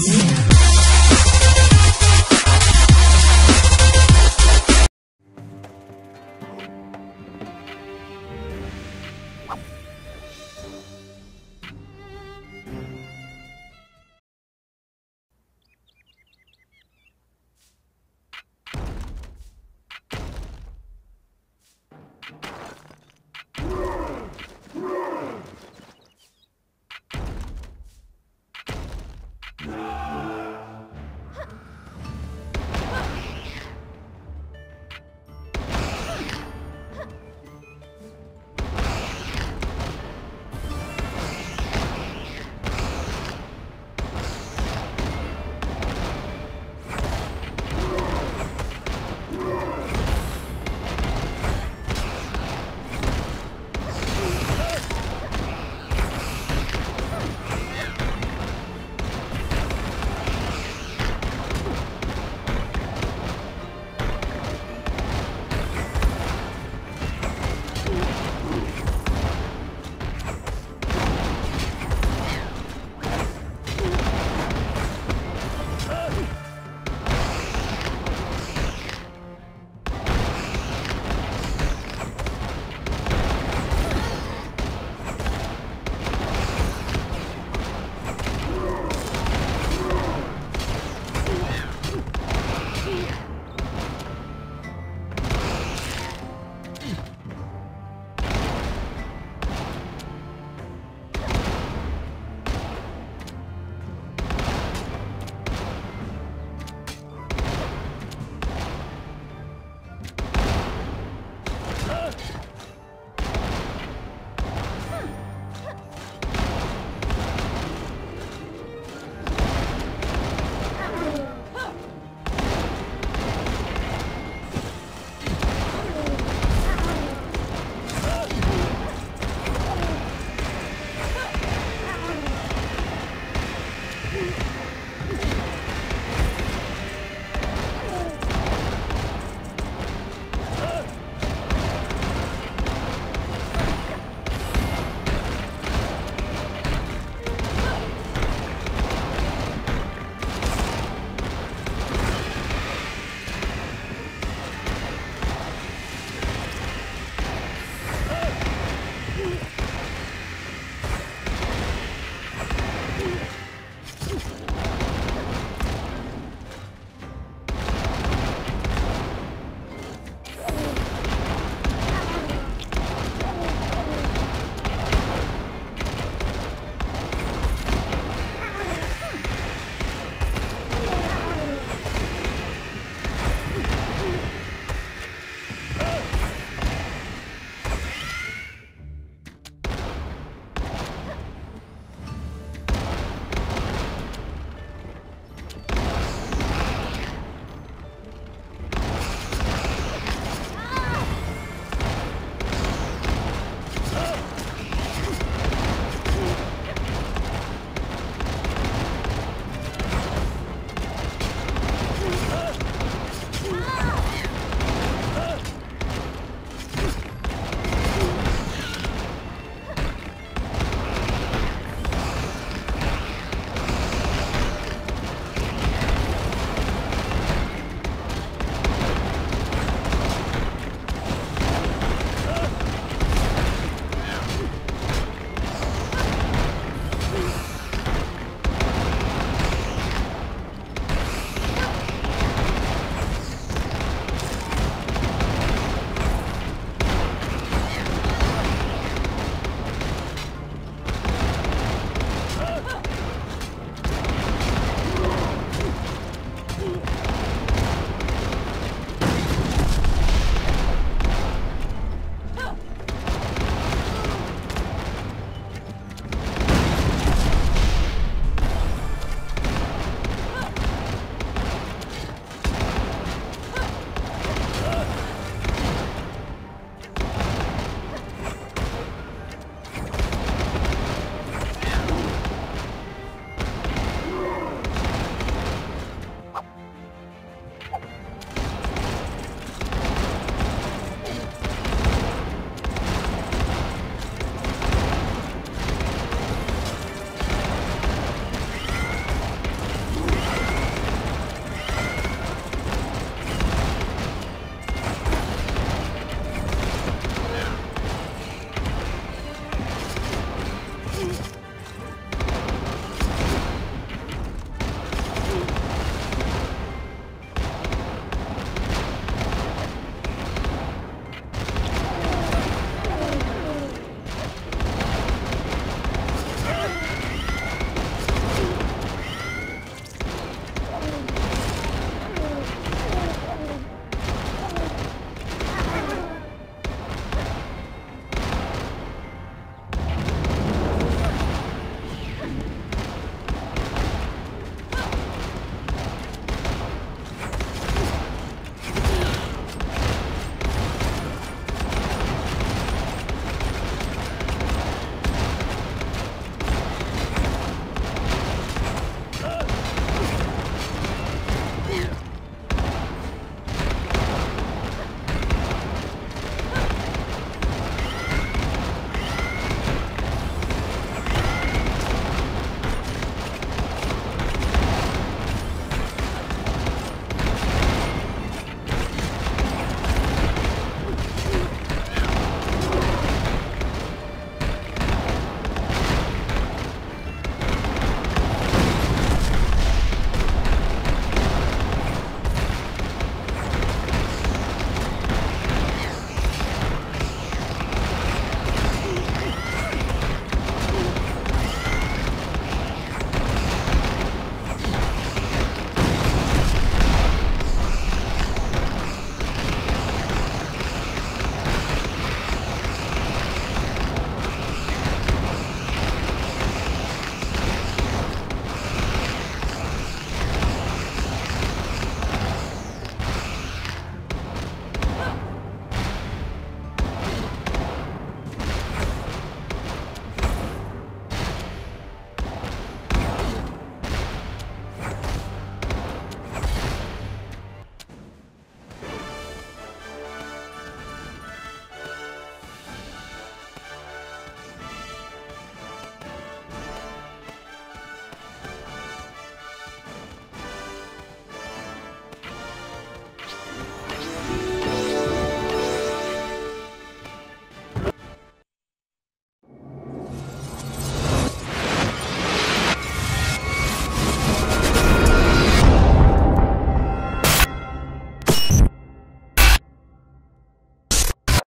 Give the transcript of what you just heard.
Music.